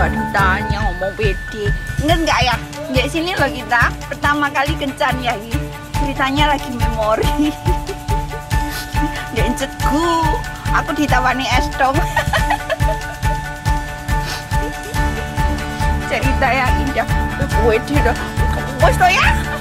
Gantanya ngomong pede. Ingat nggak ya? di sini loh kita. Pertama kali kencan ya ini. Ceritanya lagi memori. Gak cegu. Aku ditawani es dong. Cerita yang indah. Gue dong, Bos ya.